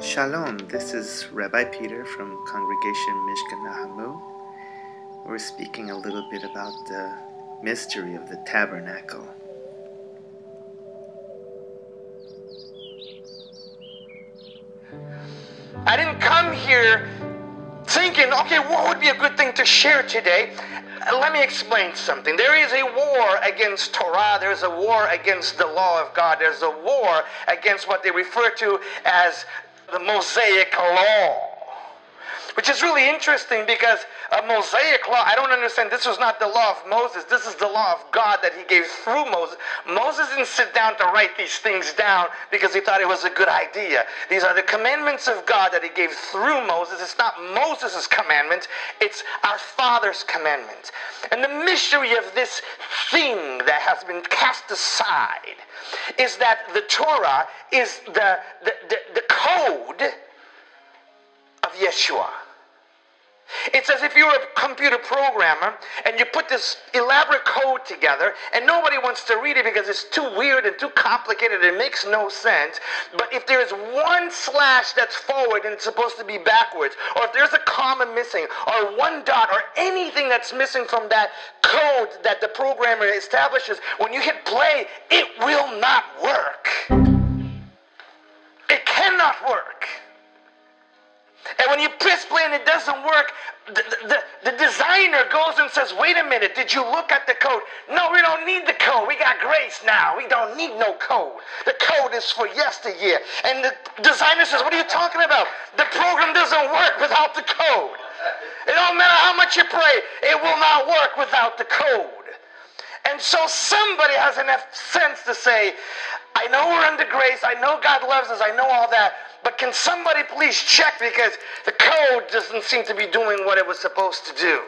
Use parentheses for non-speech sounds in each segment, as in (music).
Shalom, this is Rabbi Peter from Congregation Mishkan Nahamu. We're speaking a little bit about the mystery of the tabernacle. I didn't come here thinking, okay, what would be a good thing to share today? Let me explain something. There is a war against Torah. There's a war against the law of God. There's a war against what they refer to as the Mosaic law which is really interesting because a Mosaic law, I don't understand. This was not the law of Moses. This is the law of God that he gave through Moses. Moses didn't sit down to write these things down because he thought it was a good idea. These are the commandments of God that he gave through Moses. It's not Moses' commandments, it's our Father's commandments. And the mystery of this thing that has been cast aside is that the Torah is the, the, the, the code of Yeshua. It's as if you were a computer programmer and you put this elaborate code together and nobody wants to read it because it's too weird and too complicated. It makes no sense. But if there is one slash that's forward and it's supposed to be backwards, or if there's a comma missing, or one dot, or anything that's missing from that code that the programmer establishes, when you hit play, it will not work. It cannot work. And when you press play and it doesn't work, the, the, the, designer goes and says, Wait a minute, did you look at the code? No, we don't need the code. We got grace now. We don't need no code. The code is for yesteryear. And the designer says, What are you talking about? The program doesn't work without the code. It don't matter how much you pray, it will not work without the code. And so somebody has enough sense to say, I know we're under grace. I know God loves us. I know all that. But can somebody please check because the code doesn't seem to be doing what it was supposed to do.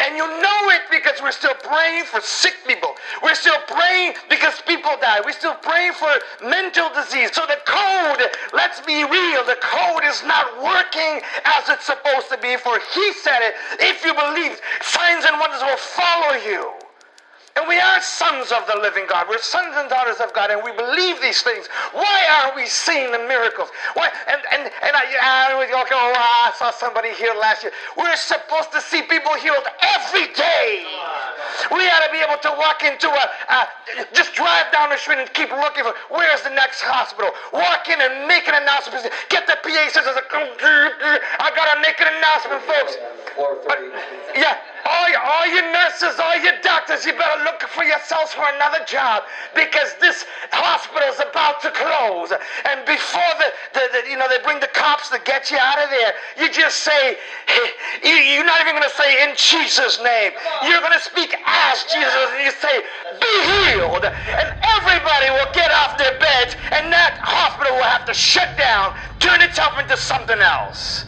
And you know it because we're still praying for sick people. We're still praying because people die. We're still praying for mental disease. So the code, let's be real, the code is not working as it's supposed to be. For he said it, if you believe, signs and wonders will follow you. And we are sons of the living God. We're sons and daughters of God, and we believe these things. Why aren't we seeing the miracles? Why? And and and I, I okay, oh, I saw somebody here last year. We're supposed to see people healed every day. We ought to be able to walk into a, just drive down the street and keep looking for where's the next hospital. Walk in and make an announcement. Get the PA says, I gotta make an announcement, folks. But, yeah, all, all your nurses, all your doctors, you better look for yourselves for another job because this hospital is about to close. And before the, the, the you know they bring the cops to get you out of there, you just say, (laughs) you're not even going to say in Jesus' name. You're going to speak as Jesus, and you say, be healed. And everybody will get off their beds, and that hospital will have to shut down, turn itself into something else.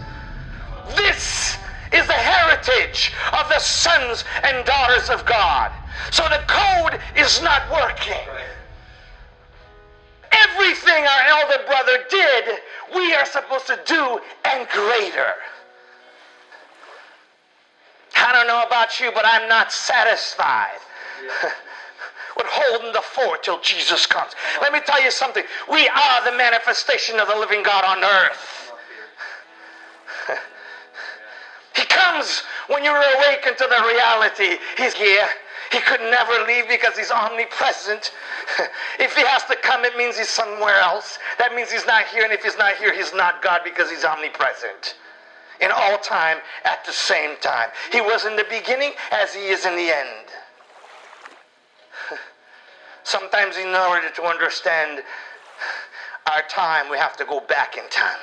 This is the heritage of the sons and daughters of God. So the code is not working. Everything our elder brother did, we are supposed to do and greater. I don't know about you, but I'm not satisfied. (laughs) with holding the fort till Jesus comes. Let me tell you something. We are the manifestation of the living God on earth. He comes when you're awakened to the reality. He's here. He could never leave because he's omnipresent. (laughs) if he has to come, it means he's somewhere else. That means he's not here, and if he's not here, he's not God because he's omnipresent. In all time, at the same time. He was in the beginning as he is in the end. (laughs) Sometimes, in order to understand our time, we have to go back in time.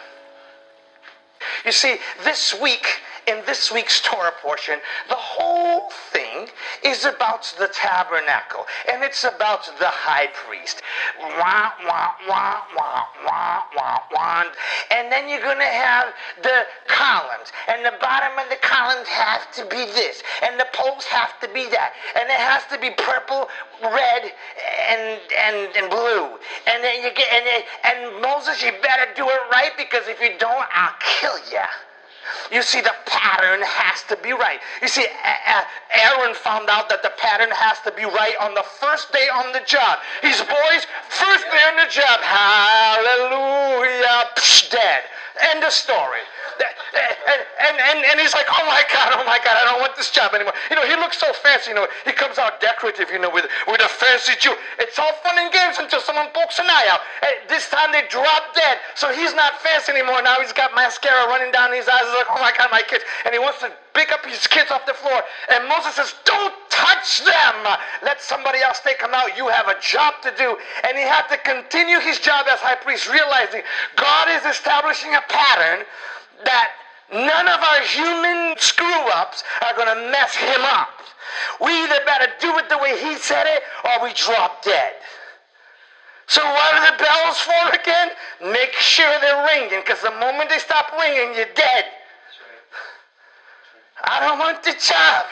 You see, this week in this week's Torah portion, the whole thing is about the tabernacle and it's about the high priest. Wah, wah, wah, wah, wah, wah. And then you're going to have the columns, and the bottom of the columns have to be this, and the poles have to be that, and it has to be purple, red, and and, and blue. And then you get and, and Moses, you better do it right because if you don't, I'll kill you. You see, the pattern has to be right. You see, Aaron found out that the pattern has to be right on the first day on the job. His boys, first day on the job. Hallelujah. psh, dead. End of story. And, and, and, he's like, oh my God, oh my God, I don't want this job anymore. You know, he looks so fancy, you know, he comes out decorative, you know, with, with a fancy Jew. It's all fun and games until someone pokes an eye out. And this time they drop dead. So he's not fancy anymore. Now he's got mascara running down his eyes. He's like, oh my God, my kids. And he wants to pick up his kids off the floor. And Moses says, don't touch them. Let somebody else take them out. You have a job to do. And he had to continue his job as high priest, realizing God is establishing a pattern that none of our human screw ups are going to mess him up. We either better do it the way he said it or we drop dead. So what are the bells for again? Make sure they're ringing because the moment they stop ringing, you're dead. I don't want the job.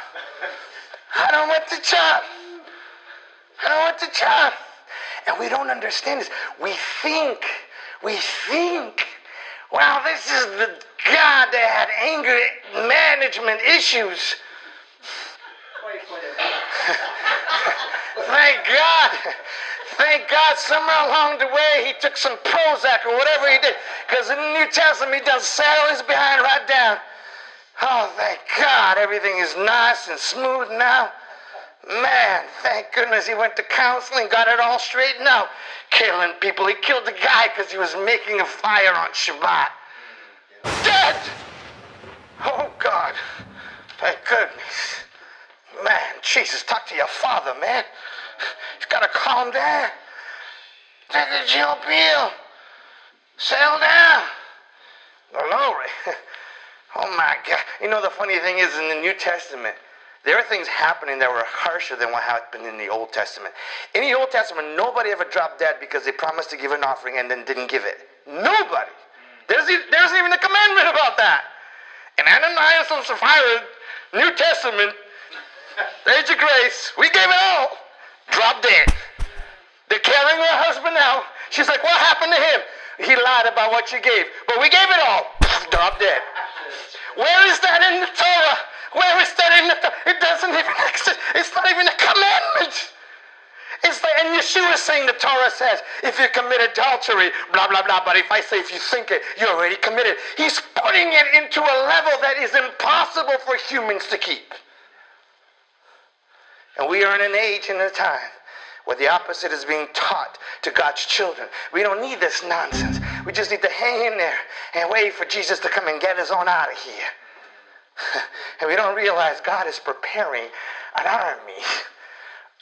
I don't want the job. I don't want the job. And we don't understand this. We think, we think, well, this is the God they had anger management issues. (laughs) Thank God. Thank God somewhere along the way he took some Prozac or whatever he did. Because in the New Testament he does saddle his behind right down. Oh, thank God everything is nice and smooth now. Man, thank goodness he went to counseling, got it all straightened out. Killing people. He killed the guy because he was making a fire on Shabbat. Dead! Oh, God. Thank goodness. Man, Jesus, talk to your father, man. He's got to calm down. Take a chill pill. Settle down. Glory. (laughs) Oh my God. You know, the funny thing is, in the New Testament, there are things happening that were harsher than what happened in the Old Testament. In the Old Testament, nobody ever dropped dead because they promised to give an offering and then didn't give it. Nobody. There's, there's even a commandment about that. And Ananias and Sapphira, New Testament, age of grace, we gave it all. Drop dead. They're carrying her husband out. She's like, what happened to him? He lied about what you gave. But we gave it all. (laughs) Drop dead. Where is that in the Torah? Where is that in the Torah? It doesn't even exist. It's not even a commandment. It's like, and Yeshua is saying the Torah says, if you commit adultery, blah, blah, blah. But if I say if you think it, you're already committed. He's putting it into a level that is impossible for humans to keep. And we are in an age and a time where the opposite is being taught to God's children. We don't need this nonsense. We just need to hang in there and wait for Jesus to come and get us on out of here. (laughs) and we don't realize God is preparing an army (laughs)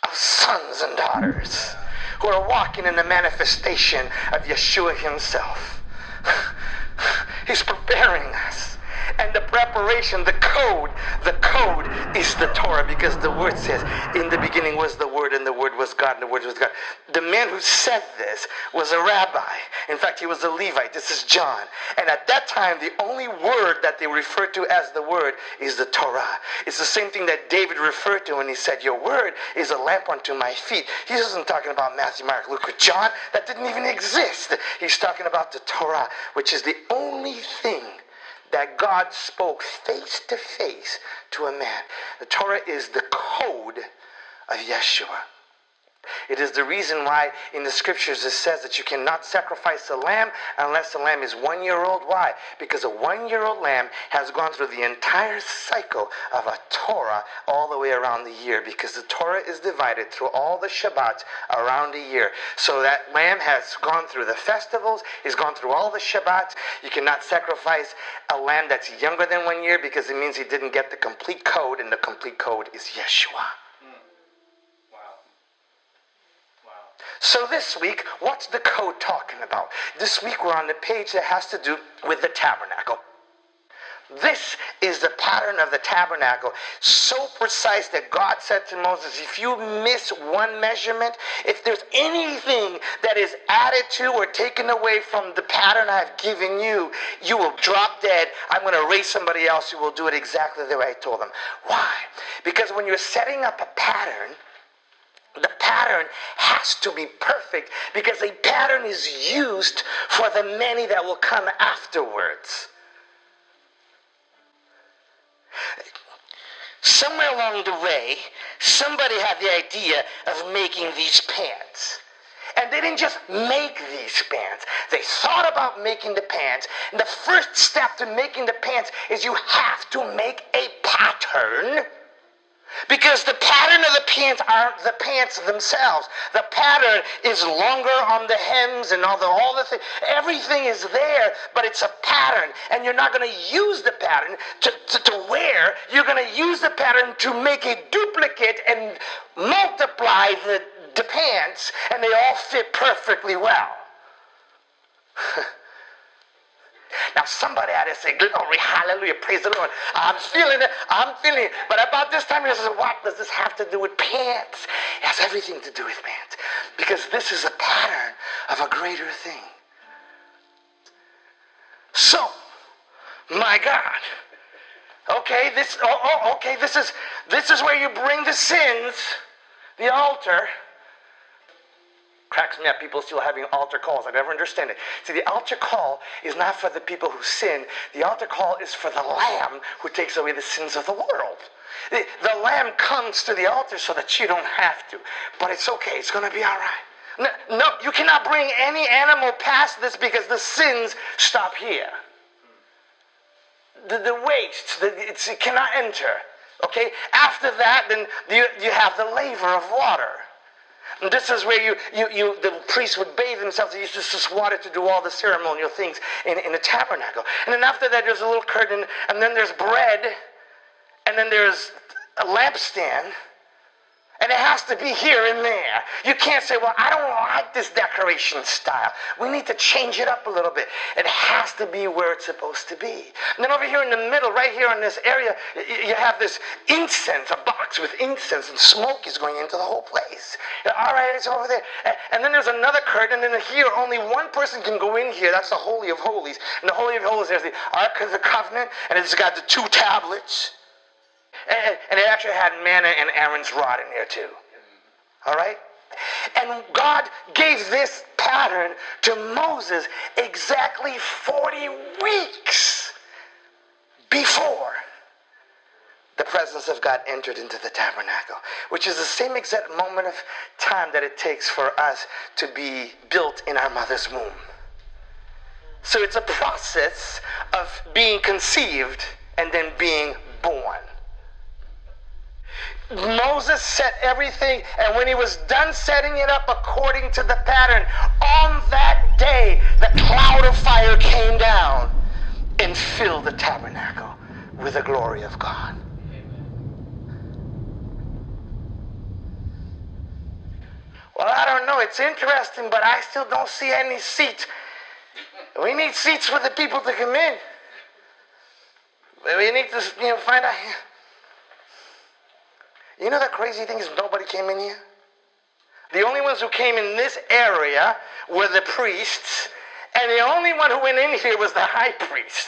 of sons and daughters who are walking in the manifestation of Yeshua himself. (laughs) He's preparing us and the preparation, the code, the code is the Torah because the word says, in the beginning was the word and the word was God and the word was God. The man who said this was a rabbi. In fact, he was a Levite. This is John. And at that time, the only word that they referred to as the word is the Torah. It's the same thing that David referred to when he said, Your word is a lamp unto my feet. He wasn't talking about Matthew, Mark, Luke, or John. That didn't even exist. He's talking about the Torah, which is the only thing that God spoke face to face to a man. The Torah is the code of Yeshua. It is the reason why in the scriptures it says that you cannot sacrifice a lamb unless the lamb is one year old. Why? Because a one year old lamb has gone through the entire cycle of a Torah all the way around the year because the Torah is divided through all the Shabbats around a year. So that lamb has gone through the festivals, he's gone through all the Shabbats. You cannot sacrifice a lamb that's younger than one year because it means he didn't get the complete code, and the complete code is Yeshua. So this week, what's the code talking about? This week we're on the page that has to do with the tabernacle. This is the pattern of the tabernacle, so precise that God said to Moses, if you miss one measurement, if there's anything that is added to or taken away from the pattern I've given you, you will drop dead. I'm going to raise somebody else who will do it exactly the way I told them. Why? Because when you're setting up a pattern, the pattern has to be perfect because a pattern is used for the many that will come afterwards. Somewhere along the way, somebody had the idea of making these pants. And they didn't just make these pants. They thought about making the pants. And the first step to making the pants is you have to make a pattern because the pattern of the pants aren't the pants themselves. The pattern is longer on the hems and all the all the things. Everything is there, but it's a pattern. And you're not going to use the pattern to, to, to wear. You're going to use the pattern to make a duplicate and multiply the, the pants, and they all fit perfectly well. (laughs) Now somebody out there say, glory, hallelujah, praise the Lord. I'm feeling it, I'm feeling it. But about this time, he says, what does this have to do with pants? It has everything to do with pants. Because this is a pattern of a greater thing. So, my God. Okay, this oh, oh okay, this is this is where you bring the sins, the altar, cracks me up. People still having altar calls. I never understand it. See, the altar call is not for the people who sin. The altar call is for the Lamb who takes away the sins of the world. The, the Lamb comes to the altar so that you don't have to. But it's okay. It's going to be all right. No, no, you cannot bring any animal past this because the sins stop here. The, the waste, the, it cannot enter. Okay? After that, then you, you have the laver of water. And this is where you, you, you the priests would bathe themselves. They used this water to do all the ceremonial things in, in the tabernacle. And then after that, there's a little curtain, and then there's bread, and then there's a lampstand. And it has to be here and there. You can't say, well, I don't like this decoration style. We need to change it up a little bit. It has to be where it's supposed to be. And then over here in the middle, right here in this area, you have this incense, a box with incense, and smoke is going into the whole place. All right, it's over there. And then there's another curtain, and here only one person can go in here. That's the Holy of Holies. And the Holy of Holies, there's the Ark of the Covenant, and it's got the two tablets. (laughs) And, it actually had manna and Aaron's rod in there too. All right? And God gave this pattern to Moses exactly 40 weeks before the presence of God entered into the tabernacle, which is the same exact moment of time that it takes for us to be built in our mother's womb. So it's a process of being conceived and then being born. Moses set everything, and when he was done setting it up according to the pattern, on that day the cloud of fire came down and filled the tabernacle with the glory of God. Well, I don't know. It's interesting, but I still don't see any seats. We need seats for the people to come in. We need to you know, find out. You know the crazy thing is nobody came in here? The only ones who came in this area were the priests, and the only one who went in here was the high priest.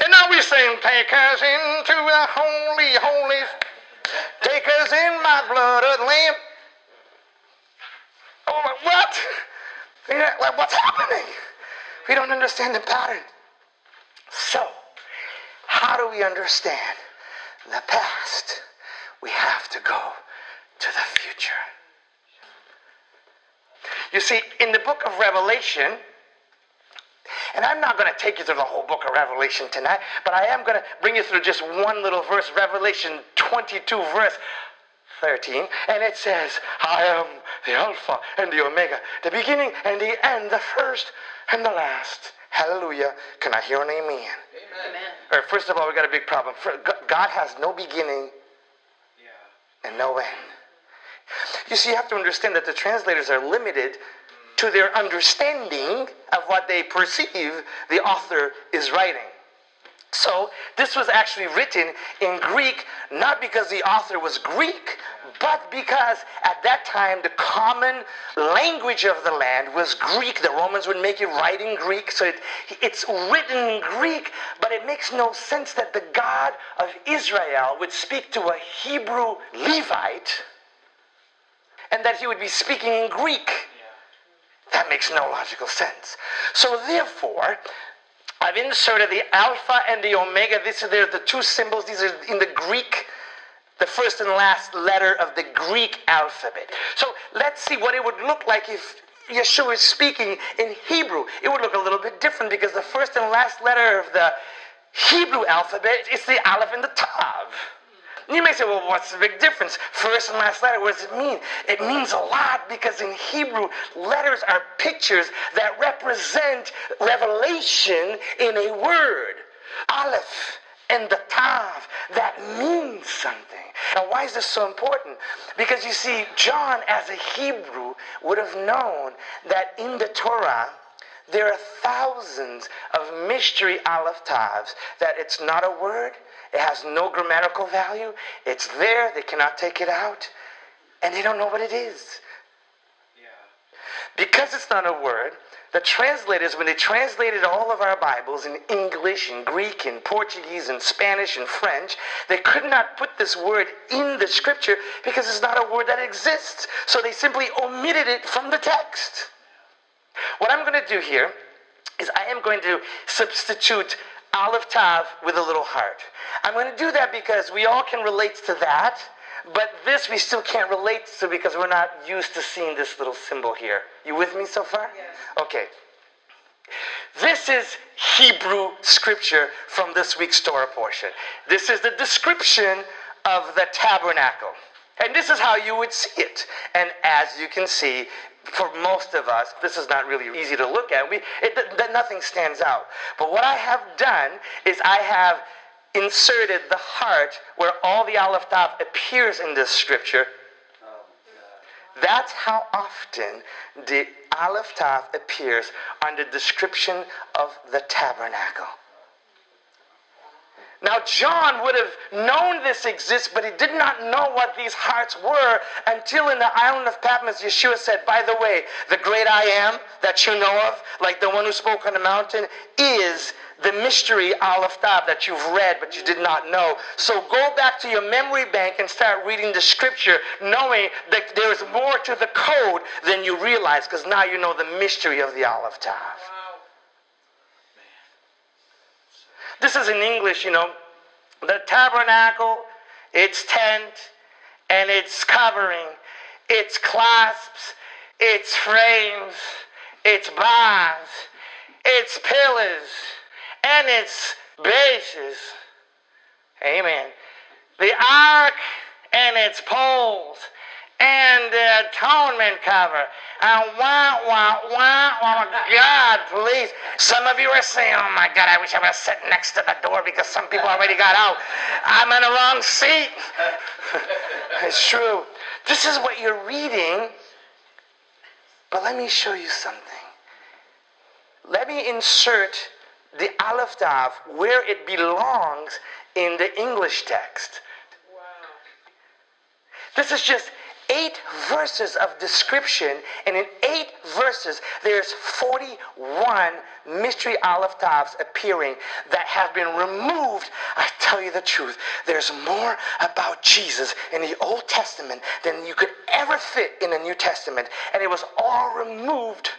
And now we're saying, Take us into the holy, holy, take us in my blood of Lamb. Oh, what? What's happening? We don't understand the pattern. So, how do we understand the past? We have to go to the future. You see, in the book of Revelation, and I'm not going to take you through the whole book of Revelation tonight, but I am going to bring you through just one little verse, Revelation 22, verse 13. And it says, I am the Alpha and the Omega, the beginning and the end, the first and the last. Hallelujah. Can I hear an amen? Amen. amen. first of all, we got a big problem. God has no beginning and no end. You see, you have to understand that the translators are limited to their understanding of what they perceive the author is writing. So, this was actually written in Greek not because the author was Greek, but because at that time the common language of the land was Greek. The Romans would make it write in Greek, so it, it's written in Greek, but it makes no sense that the God of Israel would speak to a Hebrew Levite and that he would be speaking in Greek. That makes no logical sense. So, therefore, Uh, I've inserted the Alpha and the Omega. These are the two symbols. These are in the Greek the first and last letter of the Greek alphabet. So let's see what it would look like if Yeshua is speaking in Hebrew. It would look a little bit different because the first and last letter of the Hebrew alphabet is the Aleph and the Tav. You may say, well, what's the big difference? First and last letter, what does it mean? It means a lot because in Hebrew, letters are pictures that represent revelation in a word. Aleph and the Tav, that means something. Now, why is this so important? Because you see, John, as a Hebrew, would have known that in the Torah, there are thousands of mystery aleph tavs that it's not a word, it has no grammatical value, it's there, they cannot take it out, and they don't know what it is. Because it's not a word, the translators, when they translated all of our Bibles in English and Greek and Portuguese and Spanish and French, they could not put this word in the scripture because it's not a word that exists. So they simply omitted it from the text. What I'm going to do here is I am going to substitute Aleph Tav with a little heart. I'm going to do that because we all can relate to that, but this we still can't relate to because we're not used to seeing this little symbol here. You with me so far? Yes. Okay. This is Hebrew scripture from this week's Torah portion. This is the description of the tabernacle. And this is how you would see it. And as you can see, for most of us, this is not really easy to look at. We, it, th- nothing stands out. But what I have done is I have inserted the heart where all the Aleph Tav appears in this scripture. That's how often the Aleph Tav appears on the description of the tabernacle. Now, John would have known this exists, but he did not know what these hearts were until in the island of Patmos, Yeshua said, By the way, the great I am that you know of, like the one who spoke on the mountain, is the mystery Aleph Tav that you've read but you did not know. So go back to your memory bank and start reading the scripture, knowing that there is more to the code than you realize, because now you know the mystery of the Aleph Tav. This is in English, you know. The tabernacle, its tent, and its covering, its clasps, its frames, its bars, its pillars, and its bases. Amen. The ark and its poles, and the atonement cover. And wah, wah, wah, oh God, please. Some of you are saying, oh my God, I wish I would have sat next to the door because some people already got out. I'm in the wrong seat. (laughs) it's true. This is what you're reading. But let me show you something. Let me insert the Aleph Tav where it belongs in the English text. This is just eight verses of description, and in eight verses, there's 41 mystery Aleph Tavs appearing that have been removed. I tell you the truth, there's more about Jesus in the Old Testament than you could ever fit in the New Testament, and it was all removed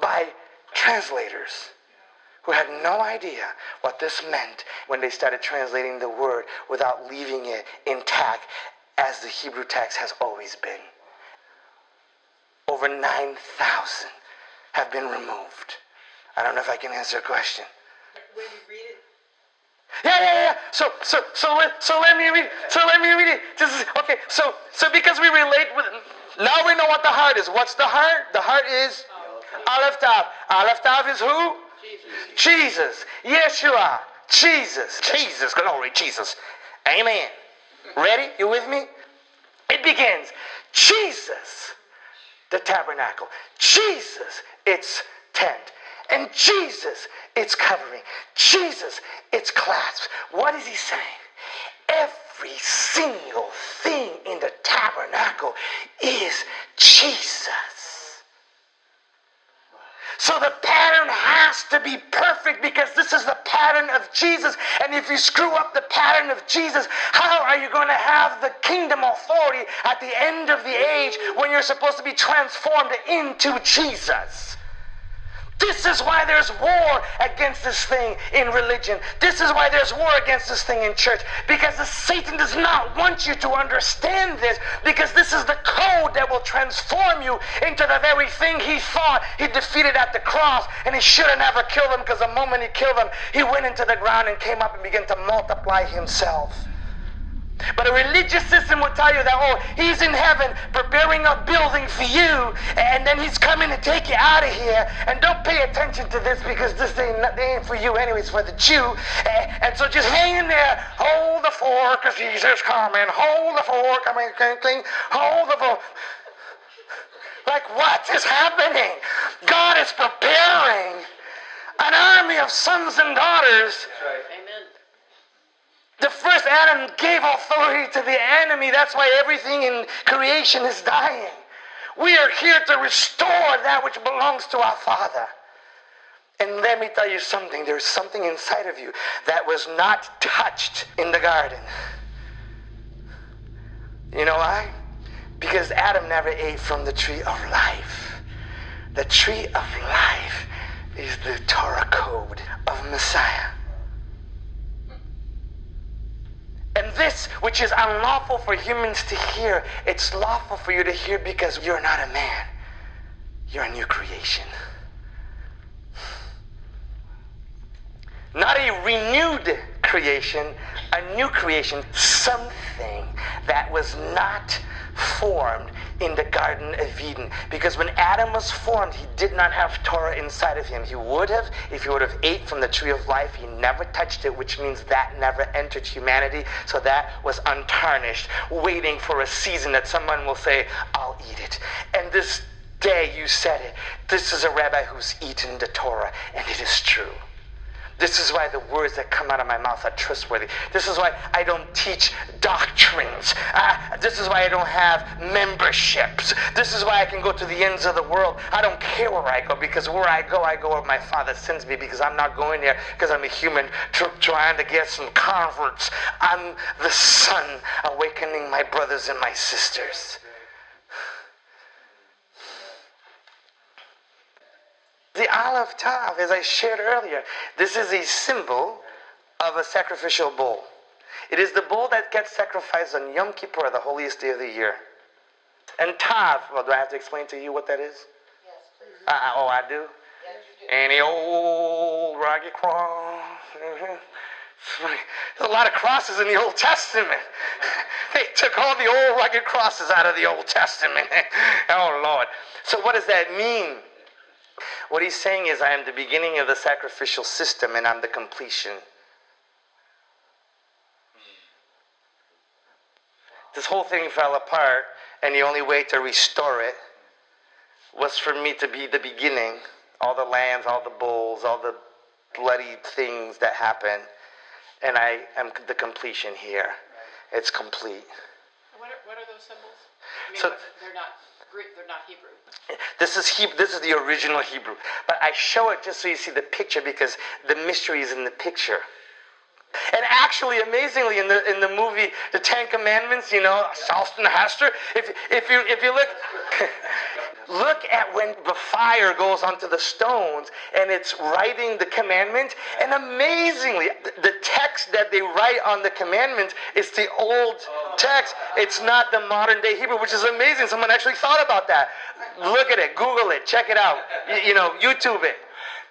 by translators who had no idea what this meant when they started translating the word without leaving it intact as the Hebrew text has always been. Over 9,000 have been removed. I don't know if I can answer a question. When you read it, Yeah, yeah, yeah. So, so, so let, so let me read. So let me read it. This is okay. So, so because we relate with, now we know what the heart is. What's the heart? The heart is Aleph Tav. Aleph Tav is who? Jesus. Yeshua. Jesus. Jesus. Glory, Jesus. Amen. Ready? You with me? It begins. Jesus, the tabernacle. Jesus, its tent. And Jesus, its covering. Jesus, its clasps. What is he saying? Every single thing in the tabernacle is Jesus. So the pattern has to be perfect because this is the pattern of Jesus. And if you screw up the pattern of Jesus, how are you going to have the kingdom authority at the end of the age when you're supposed to be transformed into Jesus? This is why there's war against this thing in religion. This is why there's war against this thing in church. Because the Satan does not want you to understand this. Because this is the code that will transform you into the very thing he thought he defeated at the cross. And he should have never killed him because the moment he killed him, he went into the ground and came up and began to multiply himself. But a religious system will tell you that, oh, he's in heaven preparing a building for you, and then he's coming to take you out of here. And don't pay attention to this because this ain't, ain't for you, anyways, for the Jew. Eh, and, so just hang in there. Hold the fork because Jesus coming. Hold the fork. I mean, cling. Hold the fork. Like, what is happening? God is preparing an army of sons and daughters. Amen the first Adam gave authority to the enemy. That's why everything in creation is dying. We are here to restore that which belongs to our Father. And let me tell you something there's something inside of you that was not touched in the garden. You know why? Because Adam never ate from the tree of life. The tree of life is the Torah code of Messiah. This, which is unlawful for humans to hear, it's lawful for you to hear because you're not a man. You're a new creation. Not a renewed creation, a new creation, something that was not formed in the Garden of Eden. Because when Adam was formed, he did not have Torah inside of him. He would have if he would have ate from the tree of life. He never touched it, which means that never entered humanity. So that was untarnished, waiting for a season that someone will say, I'll eat it. And this day you said it. This is a rabbi who's eaten the Torah, and it is true. This is why the words that come out of my mouth are trustworthy. This is why I don't teach doctrines. Uh, this is why I don't have memberships. This is why I can go to the ends of the world. I don't care where I go because where I go, I go where my Father sends me because I'm not going there because I'm a human tr- trying to get some converts. I'm the Son awakening my brothers and my sisters. The Aleph Tav, as I shared earlier, this is a symbol of a sacrificial bull. It is the bull that gets sacrificed on Yom Kippur, the holiest day of the year. And Tav, well, do I have to explain to you what that is? Yes, please. Uh, uh oh, I do? Yes, you do. Any old rugged cross. There's (laughs) a lot of crosses in the Old Testament. (laughs) they took all the old rugged crosses out of the Old Testament. (laughs) oh, Lord. So, what does that mean? What he's saying is, I am the beginning of the sacrificial system and I'm the completion. This whole thing fell apart, and the only way to restore it was for me to be the beginning. All the lambs, all the bulls, all the bloody things that happen, and I am the completion here. It's complete. What are, what are those symbols? I mean, so, they're not Greek, they're not Hebrew. This is Hebrew, this is the original Hebrew. But I show it just so you see the picture because the mystery is in the picture. And actually, amazingly, in the in the movie The Ten Commandments, you know, Charlton Heston, if if you if you look (laughs) look at when the fire goes onto the stones and it's writing the commandment, and amazingly, the text that they write on the commandment is the old text. It's not the modern day Hebrew, which is amazing. Someone actually thought about that. Look at it, Google it, check it out. You, you know, YouTube it.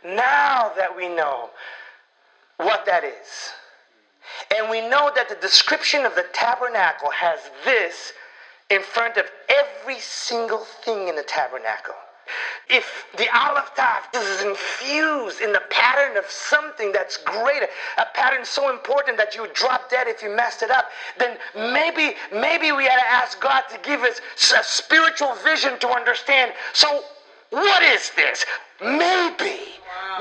Now that we know what that is and we know that the description of the tabernacle has this in front of every single thing in the tabernacle. If the Aleph Tav is infused in the pattern of something that's greater, a pattern so important that you drop dead if you messed it up, then maybe, maybe we had to ask God to give us a spiritual vision to understand. So, what is this? Maybe,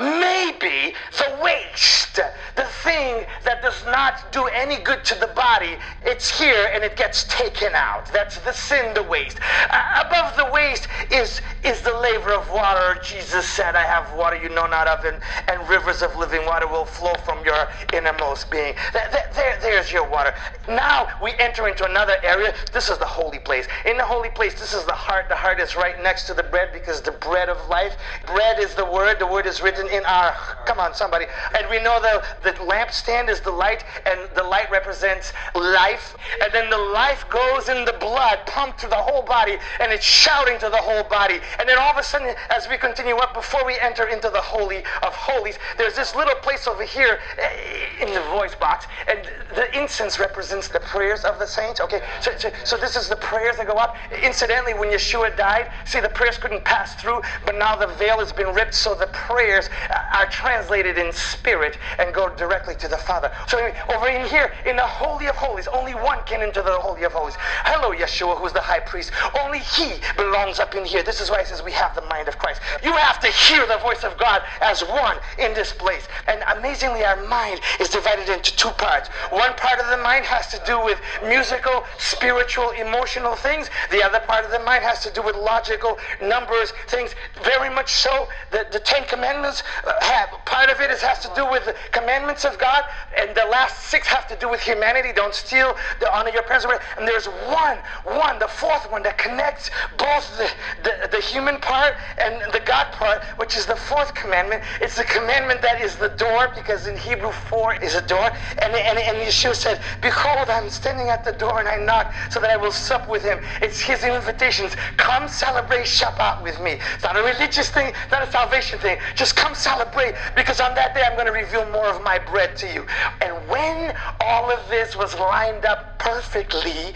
maybe the waste, the thing that does not do any good to the body, it's here and it gets taken out. That's the sin, the waste. Uh, above the waste is, is the laver of water. Jesus said, I have water you know not of, and, and rivers of living water will flow from your innermost being. There, there, there's your water. Now we enter into another area. This is the holy place. In the holy place, this is the heart. The heart is right next to the bread because the bread of life. Bread is the word. The word is written in our. Come on, somebody. And we know the, the lampstand is the light, and the light represents life. And then the life goes in the blood, pumped to the whole body, and it's shouting to the whole body. And then all of a sudden, as we continue up, before we enter into the Holy of Holies, there's this little place over here eh, in the voice box, and the incense represents the prayers of the saints. Okay, so, so, so this is the prayers that go up. Incidentally, when Yeshua died, see, the prayers couldn't pass through, but now the veil has been ripped, so the prayers are translated in spirit and go directly to the Father. So over in here, in the Holy of Holies, only one can enter the Holy of Holies. Hello, Yeshua, who's the high priest. Only he belongs up in here. This is why he says we have the mind of Christ. You have to hear the voice of God as one in this place. And amazingly, our mind is divided into two parts. One part of the mind has to do with musical, spiritual, emotional things. The other part of the mind has to do with logical, numbers, things. Very much so. The, the Ten Commandments uh, have part of it is, has to do with the commandments of God, and the last six have to do with humanity. Don't steal, the honor your parents. And there's one, one, the fourth one that connects both the, the, the human part and the God part, which is the fourth commandment. It's the commandment that is the door, because in Hebrew 4 is a door. And, and, and Yeshua said, Behold, I'm standing at the door and I knock so that I will sup with him. It's his invitations. Come celebrate Shabbat with me. It's not a religious thing, not a salvation thing. Just come celebrate because on that day I'm going to reveal more of my bread to you. And when all of this was lined up perfectly,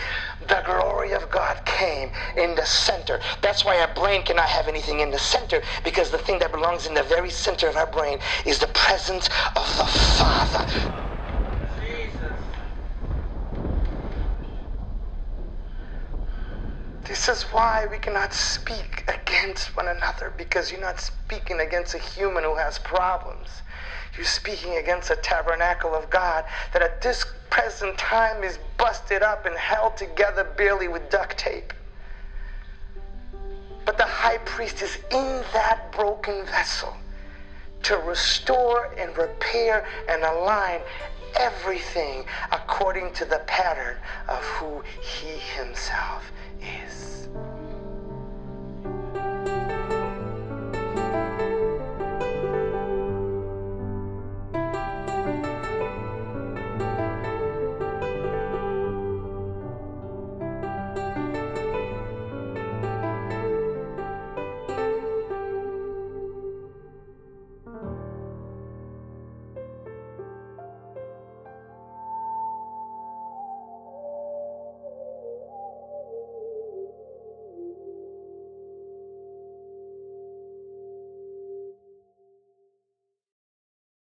the glory of God came in the center. That's why our brain cannot have anything in the center, because the thing that belongs in the very center of our brain is the presence of the Father. This is why we cannot speak against one another because you're not speaking against a human who has problems. You're speaking against a tabernacle of God that at this present time is busted up and held together barely with duct tape. But the high priest is in that broken vessel to restore and repair and align everything according to the pattern of who he himself is.